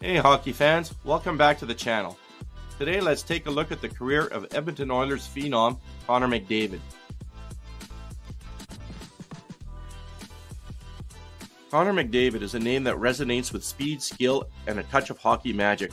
Hey hockey fans, welcome back to the channel. Today let's take a look at the career of Edmonton Oilers phenom Connor McDavid. Connor McDavid is a name that resonates with speed, skill, and a touch of hockey magic.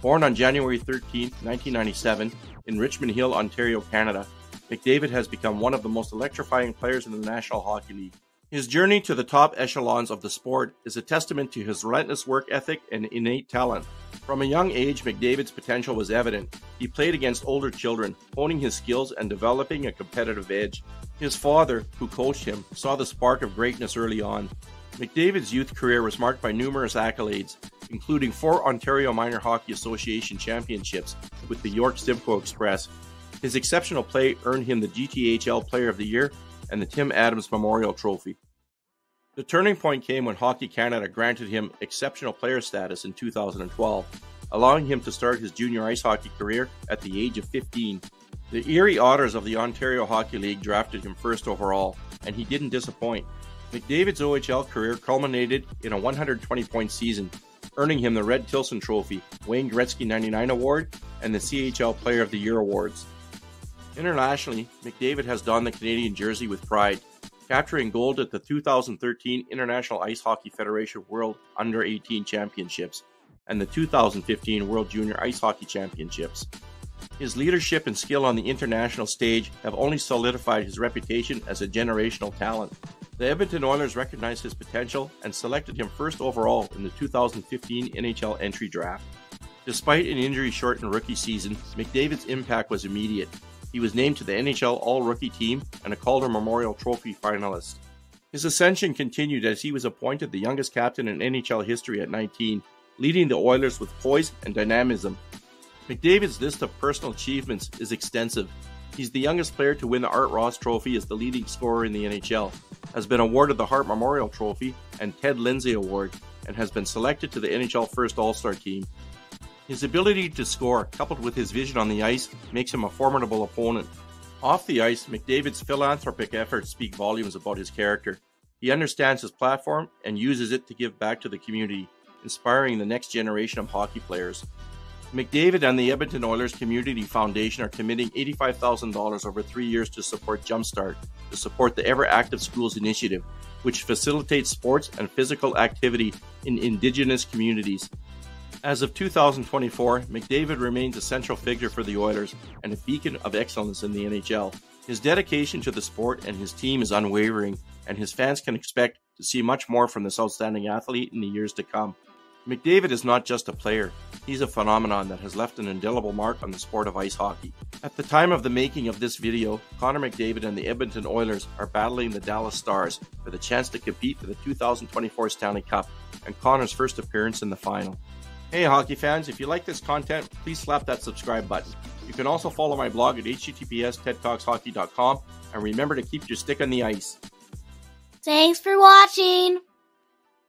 Born on January 13, 1997, in Richmond Hill, Ontario, Canada, McDavid has become one of the most electrifying players in the National Hockey League. His journey to the top echelons of the sport is a testament to his relentless work ethic and innate talent. From a young age, McDavid's potential was evident. He played against older children, honing his skills and developing a competitive edge. His father, who coached him, saw the spark of greatness early on. McDavid's youth career was marked by numerous accolades, including four Ontario Minor Hockey Association championships with the York Simcoe Express. His exceptional play earned him the GTHL Player of the Year and the Tim Adams Memorial Trophy. The turning point came when Hockey Canada granted him exceptional player status in 2012, allowing him to start his junior ice hockey career at the age of 15. The Erie Otters of the Ontario Hockey League drafted him first overall, and he didn't disappoint. McDavid's OHL career culminated in a 120 point season, earning him the Red Tilson Trophy, Wayne Gretzky 99 Award, and the CHL Player of the Year awards. Internationally, McDavid has donned the Canadian jersey with pride, capturing gold at the 2013 International Ice Hockey Federation World Under 18 Championships and the 2015 World Junior Ice Hockey Championships. His leadership and skill on the international stage have only solidified his reputation as a generational talent. The Edmonton Oilers recognized his potential and selected him first overall in the 2015 NHL entry draft. Despite an injury shortened rookie season, McDavid's impact was immediate, he was named to the NHL All Rookie team and a Calder Memorial Trophy finalist. His ascension continued as he was appointed the youngest captain in NHL history at 19, leading the Oilers with poise and dynamism. McDavid's list of personal achievements is extensive. He's the youngest player to win the Art Ross Trophy as the leading scorer in the NHL, has been awarded the Hart Memorial Trophy and Ted Lindsay Award, and has been selected to the NHL First All Star team. His ability to score, coupled with his vision on the ice, makes him a formidable opponent. Off the ice, McDavid's philanthropic efforts speak volumes about his character. He understands his platform and uses it to give back to the community, inspiring the next generation of hockey players. McDavid and the Edmonton Oilers Community Foundation are committing $85,000 over three years to support Jumpstart, to support the Ever Active Schools initiative, which facilitates sports and physical activity in Indigenous communities. As of 2024, McDavid remains a central figure for the Oilers and a beacon of excellence in the NHL. His dedication to the sport and his team is unwavering, and his fans can expect to see much more from this outstanding athlete in the years to come. McDavid is not just a player, he's a phenomenon that has left an indelible mark on the sport of ice hockey. At the time of the making of this video, Connor McDavid and the Edmonton Oilers are battling the Dallas Stars for the chance to compete for the 2024 Stanley Cup and Connor's first appearance in the final. Hey, hockey fans, if you like this content, please slap that subscribe button. You can also follow my blog at https tedtalkshockey.com and remember to keep your stick on the ice. Thanks for watching.